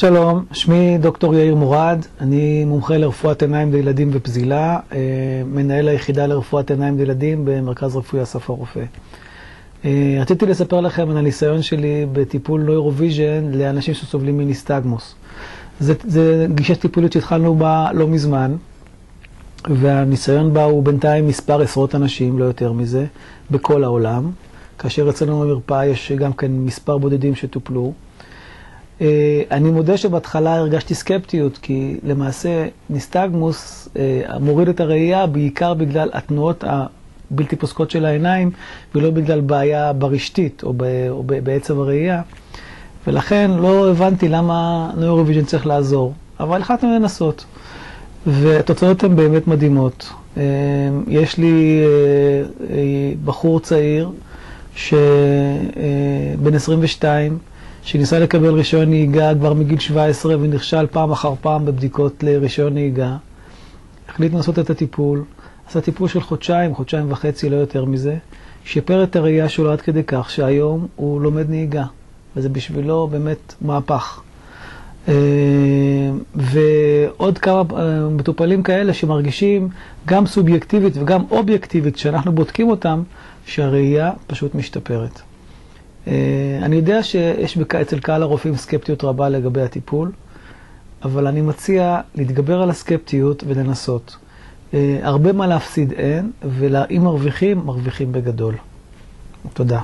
שלום, שמי דוקטור יאיר מורד, אני מומחה לרפואת עיניים לילדים ופזילה, אה, מנהל היחידה לרפואת עיניים לילדים במרכז רפואי אסף הרופא. אה, רציתי לספר לכם על הניסיון שלי בטיפול NeuroVision לאנשים שסובלים מניסטגמוס. זו גישה טיפולית שהתחלנו בה לא מזמן, והניסיון בה הוא בינתיים מספר עשרות אנשים, לא יותר מזה, בכל העולם, כאשר אצלנו במרפאה יש גם כן מספר בודדים שטופלו. אה, אני מודה שבהתחלה הרגשתי סקפטיות, כי למעשה ניסטגמוס אה, מוריד את הראייה בעיקר בגלל התנועות הבלתי פוסקות של העיניים, ולא בגלל בעיה ברשתית או, בעצב הראייה. ולכן לא הבנתי למה NeuroVision צריך לעזור, אבל החלטנו לנסות. והתוצאות הן באמת מדהימות. אה, יש לי בחור צעיר, בן 22, שניסה לקבל רישיון נהיגה כבר מגיל 17 ונכשל פעם אחר פעם בבדיקות לרישיון נהיגה. החליט לעשות את הטיפול, עשה טיפול של חודשיים, חודשיים וחצי, לא יותר מזה. שיפר את הראייה שלו עד כדי כך שהיום הוא לומד נהיגה, וזה בשבילו באמת מהפך. אה, ועוד כמה אה, מטופלים כאלה שמרגישים גם סובייקטיבית וגם אובייקטיבית, כשאנחנו בודקים אותם, שהראייה פשוט משתפרת. אה, אני יודע שיש אצל קהל הרופאים סקפטיות רבה לגבי הטיפול, אבל אני מציע להתגבר על הסקפטיות ולנסות. אה, הרבה מה להפסיד אין, ואם מרוויחים, מרוויחים בגדול. תודה.